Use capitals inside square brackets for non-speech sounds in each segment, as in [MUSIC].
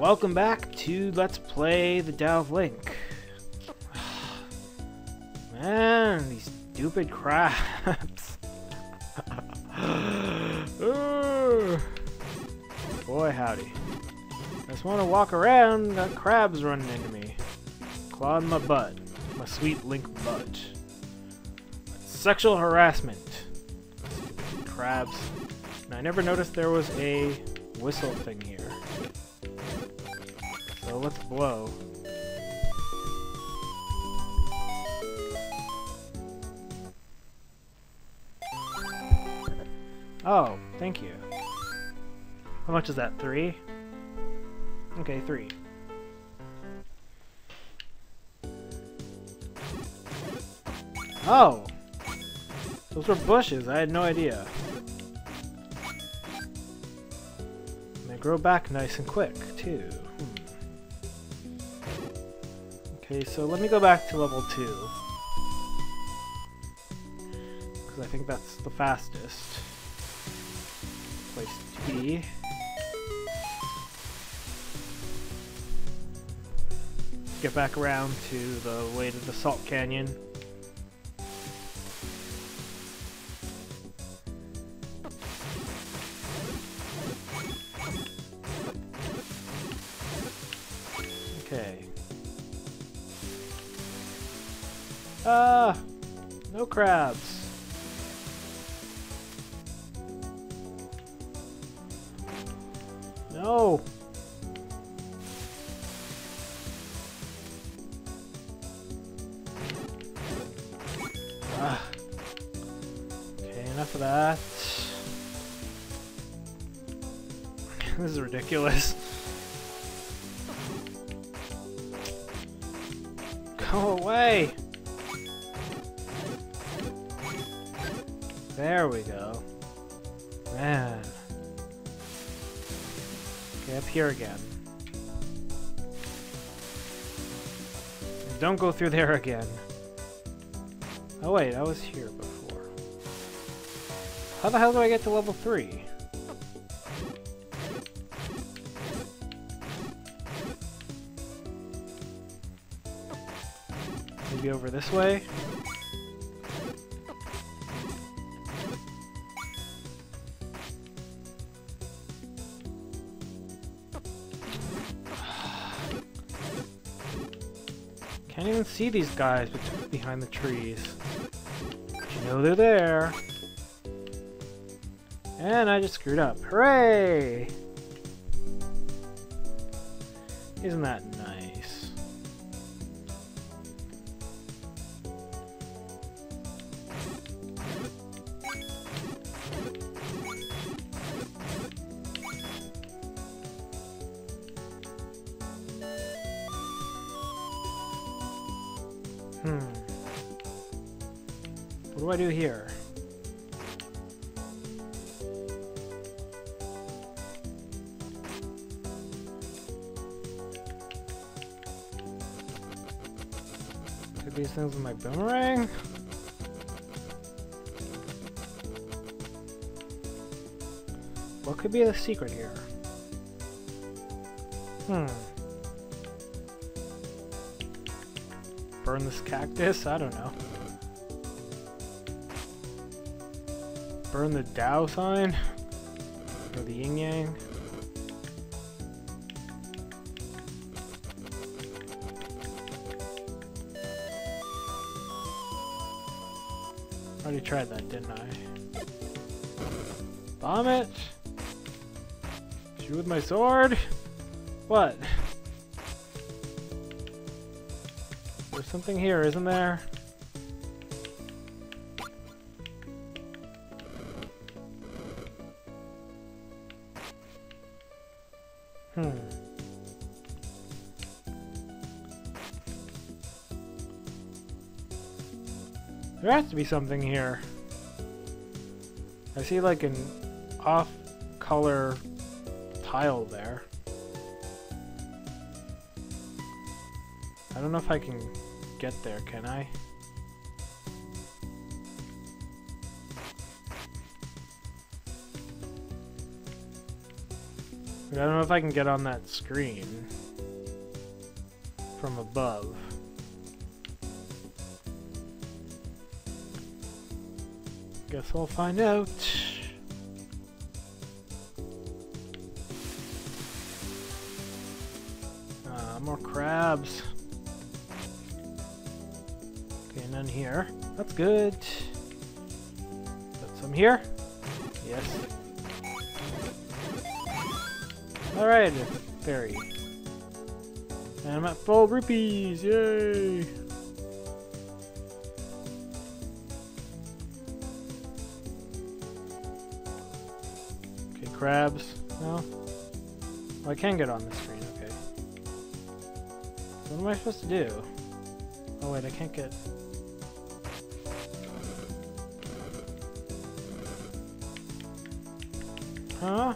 welcome back to Let's Play the Tao of Link. [SIGHS] Man, these stupid crabs. [LAUGHS] Boy, howdy. I just want to walk around, got crabs running into me. Clawing my butt. My sweet link butt. Sexual harassment. Crabs. And I never noticed there was a whistle thing here. Let's blow. Oh, thank you. How much is that? Three? Okay, three. Oh! Those were bushes, I had no idea. And they grow back nice and quick, too. Okay, so let me go back to level 2. Because I think that's the fastest place to be. Get back around to the way to the Salt Canyon. Crabs. No! Ah. Okay, enough of that. [LAUGHS] this is ridiculous. Go away! There we go. Man. Okay, up here again. Don't go through there again. Oh wait, I was here before. How the hell do I get to level 3? Maybe over this way? I can't even see these guys behind the trees. But you know they're there. And I just screwed up. Hooray! Isn't that Hmm. What do I do here? Could these things with my boomerang? What could be the secret here? Hmm. Burn this cactus? I don't know. Burn the Tao sign? Or the yin yang? Already tried that, didn't I? Bomb it! Shoot with my sword? What? Something here, isn't there? Hmm. There has to be something here. I see like an off-color tile there. I don't know if I can get there, can I? I don't know if I can get on that screen from above. Guess we'll find out. Uh, more crabs. Good. Got some here? Yes. Alright, fairy. And I'm at full rupees, yay! Okay, crabs. No? Oh, I can get on the screen, okay. What am I supposed to do? Oh wait, I can't get... Huh?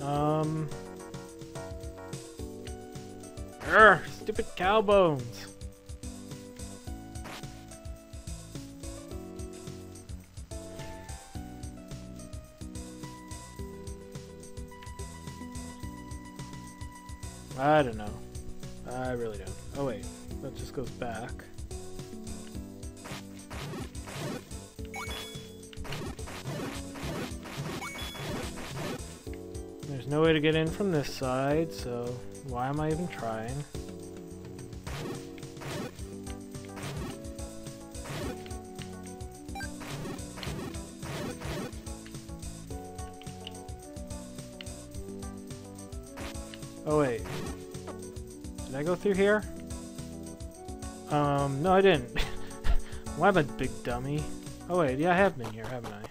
Um... Urgh, stupid cow bones. I don't know. I really don't. Oh wait, that just goes back. No way to get in from this side, so why am I even trying? Oh wait. Did I go through here? Um, no I didn't. [LAUGHS] Why am I a big dummy? Oh wait, yeah I have been here, haven't I?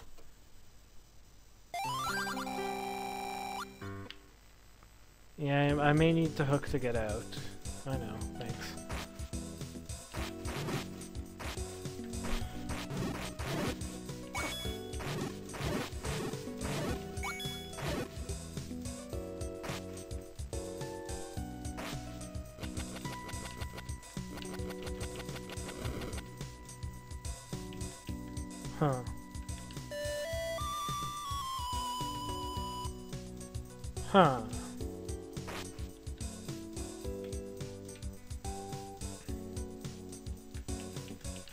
I may need to hook to get out. I know, thanks.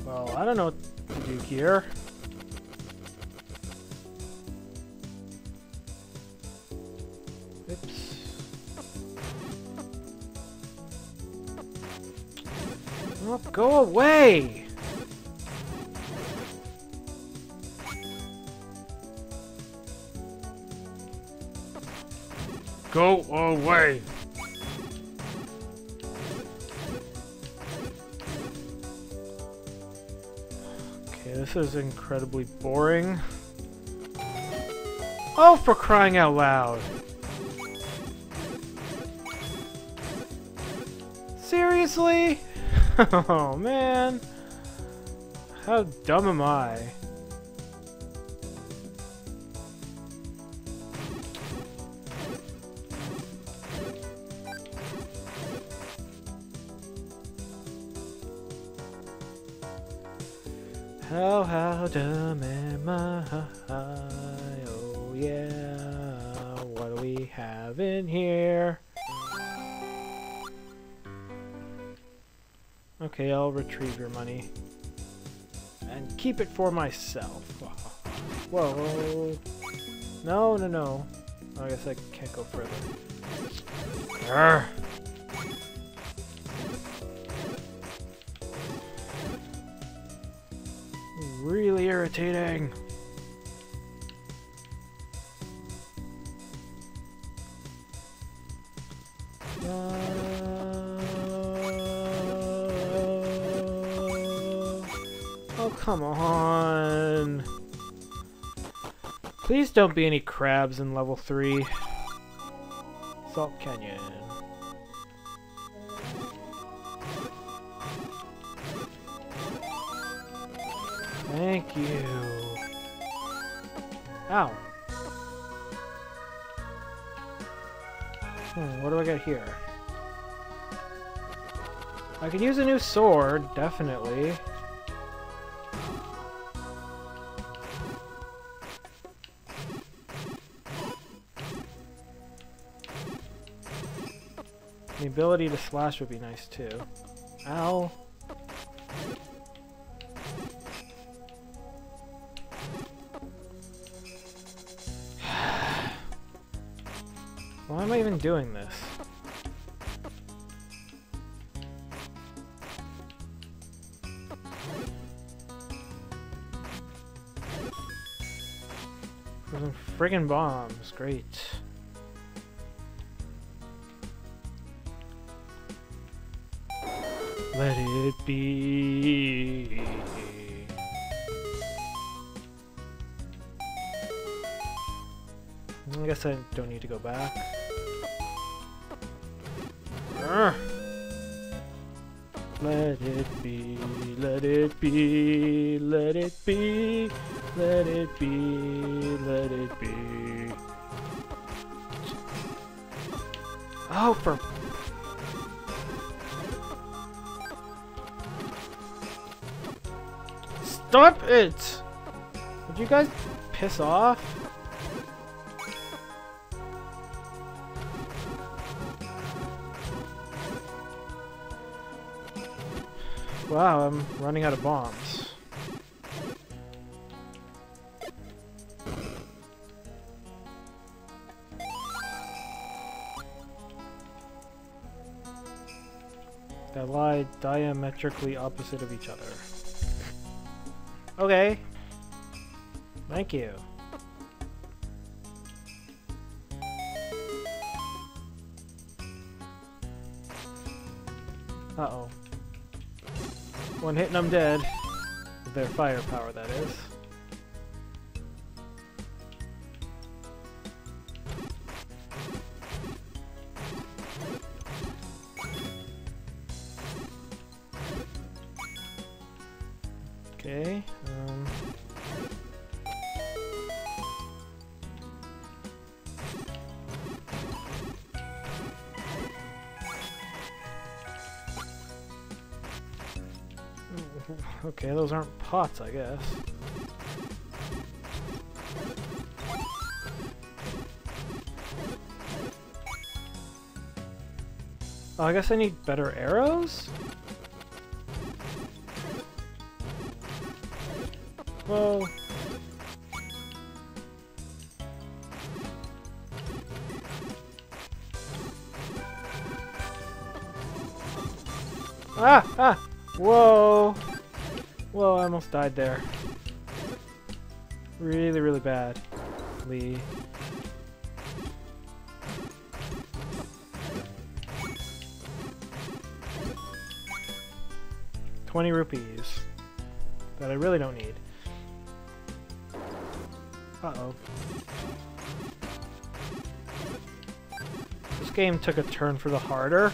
Well, I don't know what to do here. Oops. Oh, go away! Go away! This is incredibly boring. Oh, for crying out loud! Seriously? [LAUGHS] oh, man. How dumb am I? How, how dumb am I? Oh yeah. What do we have in here? Okay, I'll retrieve your money. And keep it for myself. Whoa. No, no, no. I guess I can't go further. Irritating. Uh, oh, come on. Please don't be any crabs in level 3. Salt Canyon. you. Ow. Hmm, what do I get here? I could use a new sword, definitely. The ability to slash would be nice too. Ow. Doing this? Some friggin' bombs, great. Let it be. I guess I don't need to go back. Let it be, let it be, let it be, let it be, let it be. Oh, for Stop it! Would you guys piss off? Wow, I'm running out of bombs. That lie diametrically opposite of each other. Okay. Thank you. One hit and I'm dead. With their firepower, that is. Okay, Okay, those aren't pots, I guess. Oh, I guess I need better arrows? Whoa. Ah! Ah! Whoa! Whoa, I almost died there. Really, really bad. Lee. Twenty rupees. That I really don't need. Uh-oh. This game took a turn for the harder.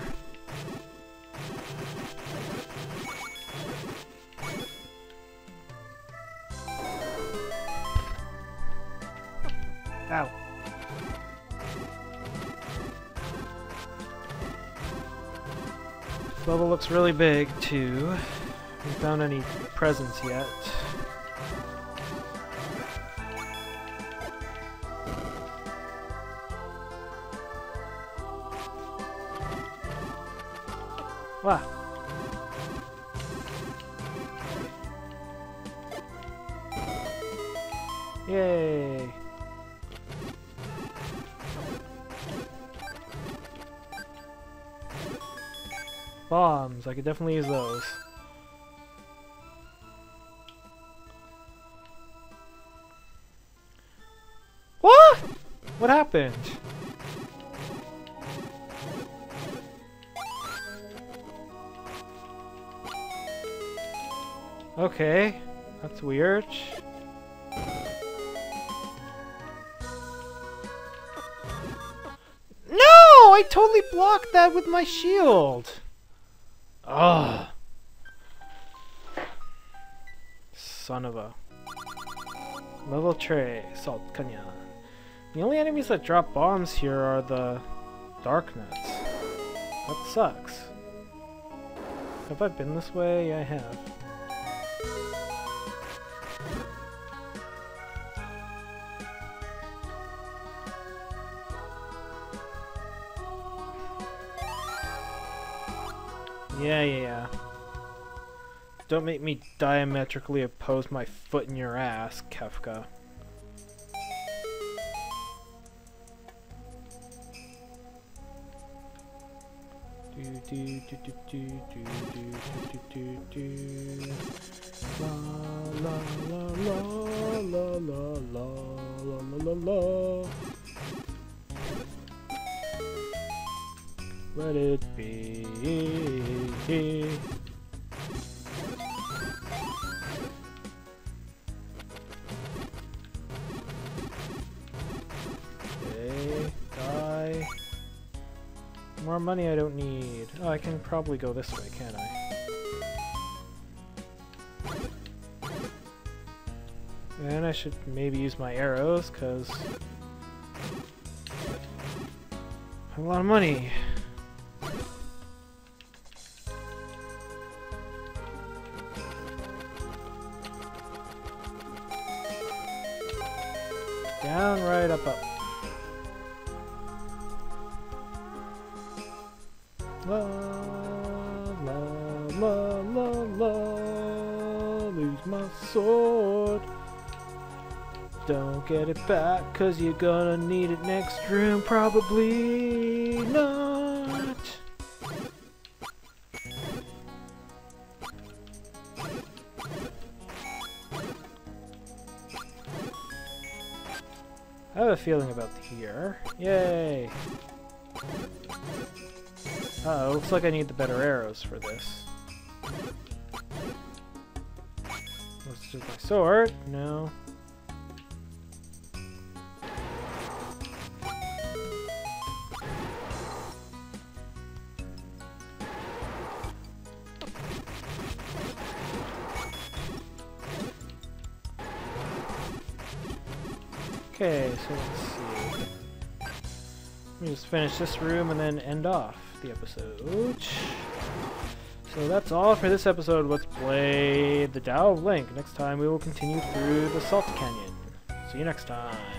Looks really big, too. Haven't found any presents yet. Wow. Yay! Bombs, I could definitely use those. What? What happened? Okay, that's weird. No! I totally blocked that with my shield! Ugh. Son of a... Level tray, Salt Canyon. The only enemies that drop bombs here are the Darknuts. That sucks. Have I been this way? I have. Yeah, yeah, yeah. Don't make me diametrically oppose my foot in your ass, Kefka. Do. La la la la la la la la la la. Let it be. Okay, die. More money I don't need. Oh, I can probably go this way, can't I? And I should maybe use my arrows, because... I have a lot of money. Sword Don't get it back Cause you're gonna need it next room Probably not I have a feeling about here. Yay! Uh oh, looks like I need the better arrows for this. Let's do my sword. No. Okay, so let's see. Let me just finish this room and then end off the episode. So that's all for this episode. Let's play The Tao of Link. Next time we will continue through the Salt Canyon. See you next time.